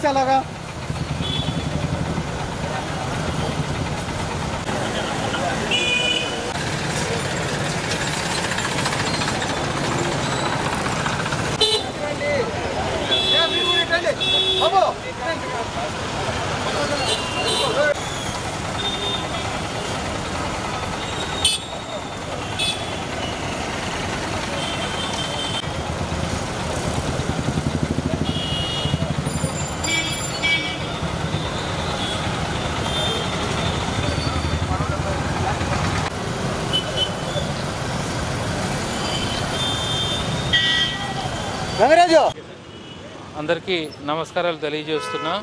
कैसा लगा గంగరాజు! అందరికీ నమస్కారాలు తెలియజేస్తున్నా.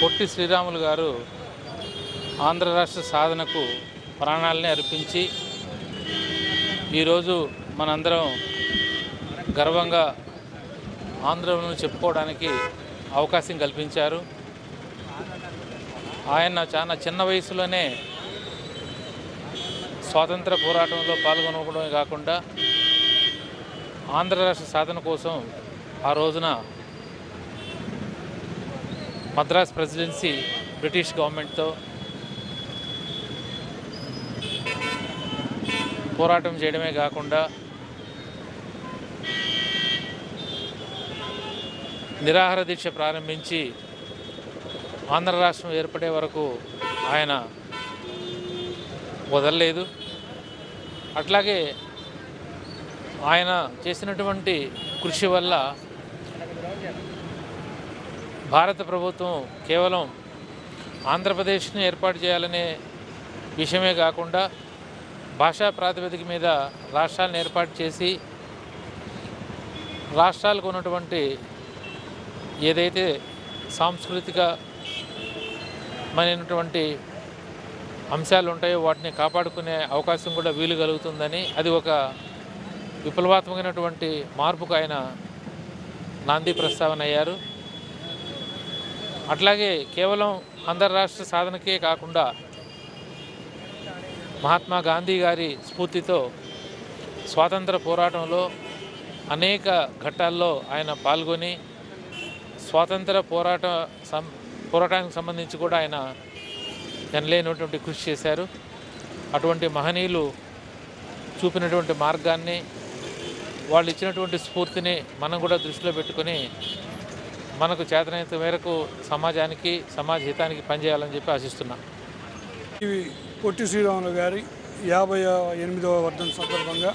పొట్టి శ్రీరాములు గారు ఆంధ్ర రాష్ట్ర సాధనకు ప్రాణాలని అర్పించి ఈరోజు మనందరం గర్వంగా ఆంధ్రను చెప్పుకోవడానికి అవకాశం కల్పించారు. ఆయన చాలా చిన్న వయసులోనే స్వాతంత్ర పోరాటంలో పాల్గొనడమే కాకుండా ఆంధ్ర రాష్ట్ర సాధన కోసం ఆ రోజున మద్రాస్ ప్రెసిడెన్సీ బ్రిటిష్ గవర్నమెంట్తో పోరాటం చేయడమే కాకుండా నిరాహార దీక్ష ప్రారంభించి ఆంధ్ర రాష్ట్రం ఏర్పడే వరకు ఆయన వదలలేదు. అట్లాగే ఆయన చేసినటువంటి కృషి వల్ల భారత ప్రభుత్వం కేవలం ఆంధ్రప్రదేశ్ని ఏర్పాటు చేయాలనే విషయమే కాకుండా భాషా ప్రాతిపదిక మీద రాష్ట్రాలను ఏర్పాటు చేసి రాష్ట్రాలకు ఉన్నటువంటి ఏదైతే సాంస్కృతిక మైనటువంటి అంశాలు ఉంటాయో వాటిని కాపాడుకునే అవకాశం కూడా వీలు కలుగుతుందని అది ఒక విప్లవాత్మకమైనటువంటి మార్పుకు ఆయన నాంది ప్రస్తావన అయ్యారు. అట్లాగే కేవలం అంతర్రాష్ట్ర సాధనకే కాకుండా మహాత్మా గాంధీ గారి స్ఫూర్తితో స్వాతంత్ర పోరాటంలో అనేక ఘట్టాల్లో ఆయన పాల్గొని స్వాతంత్ర పోరాట సం పోరాటానికి సంబంధించి కూడా ఆయన ఎనలేనటువంటి కృషి చేశారు. అటువంటి మహనీయులు చూపినటువంటి మార్గాన్ని వాళ్ళు ఇచ్చినటువంటి స్ఫూర్తిని మనం కూడా దృష్టిలో పెట్టుకొని మనకు చేతనైనంత మేరకు సమాజానికి సమాజ హితానికి పనిచేయాలని చెప్పి ఆశిస్తున్నాం. ఇవి పొట్టి శ్రీరాములు గారి యాభై ఎనిమిదవ వర్ధన సందర్భంగా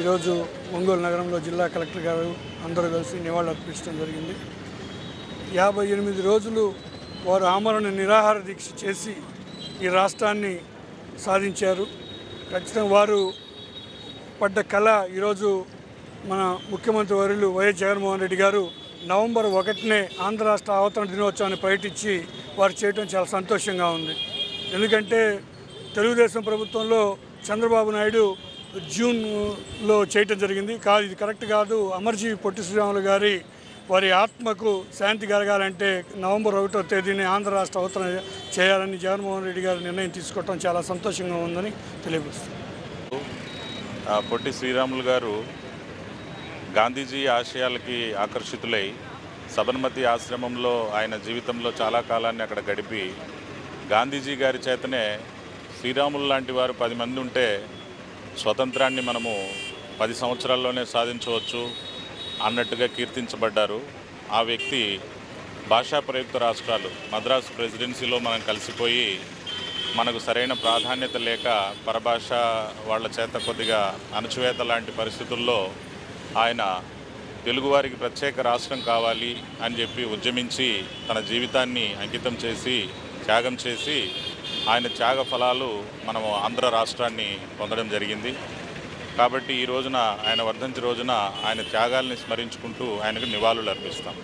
ఈరోజు ఒంగోలు నగరంలో జిల్లా కలెక్టర్ గారు అందరూ కలిసి నివాళులర్పించడం జరిగింది. యాభై ఎనిమిది రోజులు వారు ఆమరణ నిరాహార దీక్ష చేసి ఈ రాష్ట్రాన్ని సాధించారు. ఖచ్చితంగా వారు పడ్డ కళ ఈరోజు మన ముఖ్యమంత్రి వర్యులు వైఎస్ జగన్మోహన్ రెడ్డి గారు నవంబర్ ఒకటినే ఆంధ్ర రాష్ట్ర అవతరణ దినోత్సవాన్ని ప్రకటించి వారు చేయడం చాలా సంతోషంగా ఉంది. ఎందుకంటే తెలుగుదేశం ప్రభుత్వంలో చంద్రబాబు నాయుడు జూన్లో చేయటం జరిగింది. కాదు ఇది కరెక్ట్ కాదు. అమర్జీవి పొట్టి శ్రీరాములు గారి వారి ఆత్మకు శాంతి కలగాలంటే నవంబర్ ఒకటో తేదీని ఆంధ్ర రాష్ట్ర అవతరణ చేయాలని జగన్మోహన్ రెడ్డి గారు నిర్ణయం తీసుకోవడం చాలా సంతోషంగా ఉందని తెలియపరుస్తుంది పొట్టి శ్రీరాములు గారు గాంధీజీ ఆశయాలకి ఆకర్షితులై సబర్మతి ఆశ్రమంలో ఆయన జీవితంలో చాలా కాలాన్ని అక్కడ గడిపి గాంధీజీ గారి చేతనే శ్రీరాములు లాంటి వారు పది మంది ఉంటే స్వతంత్రాన్ని మనము పది సంవత్సరాల్లోనే సాధించవచ్చు అన్నట్టుగా కీర్తించబడ్డారు. ఆ వ్యక్తి భాషా ప్రయుక్త రాష్ట్రాలు మద్రాసు ప్రెసిడెన్సీలో మనం కలిసిపోయి మనకు సరైన ప్రాధాన్యత లేక పరభాష వాళ్ళ చేత కొద్దిగా అణచివేత లాంటి పరిస్థితుల్లో ఆయన తెలుగువారికి ప్రత్యేక రాష్ట్రం కావాలి అని చెప్పి ఉద్యమించి తన జీవితాన్ని అంకితం చేసి త్యాగం చేసి ఆయన త్యాగ ఫలాలు మనము ఆంధ్ర రాష్ట్రాన్ని పొందడం జరిగింది. కాబట్టి ఈ రోజున ఆయన వర్ధంతి రోజున ఆయన త్యాగాల్ని స్మరించుకుంటూ ఆయనకు నివాళులు అర్పిస్తాం